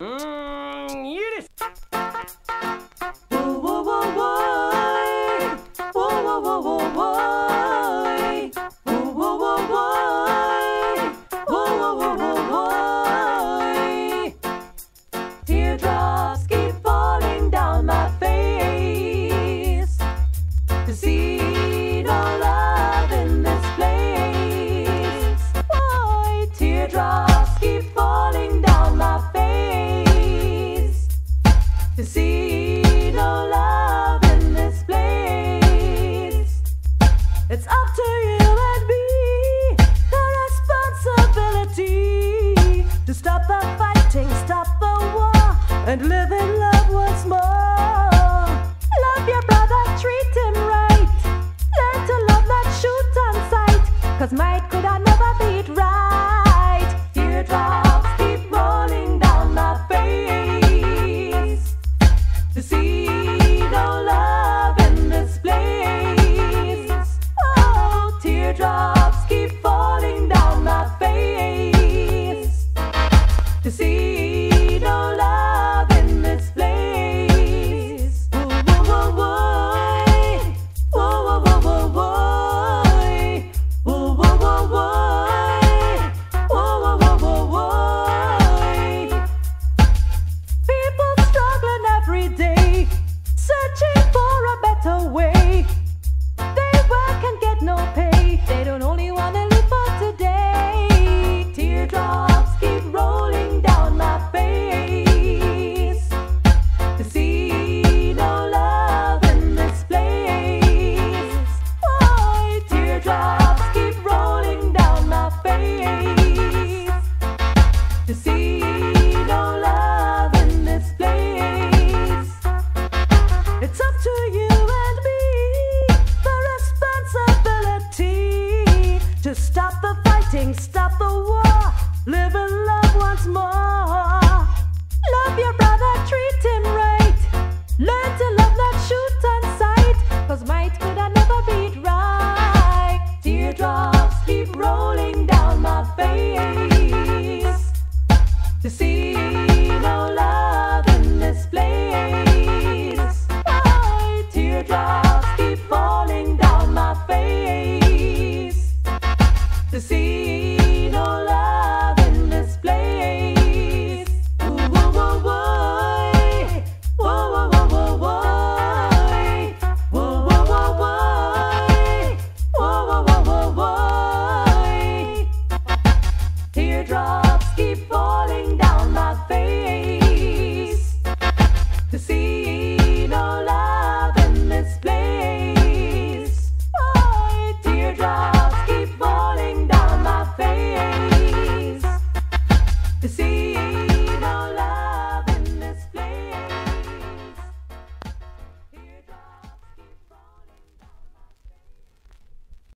Mm, you just... It's up to you and me, the responsibility to stop the fighting, stop the war, and live in love. fighting, stop the war, live and love once more.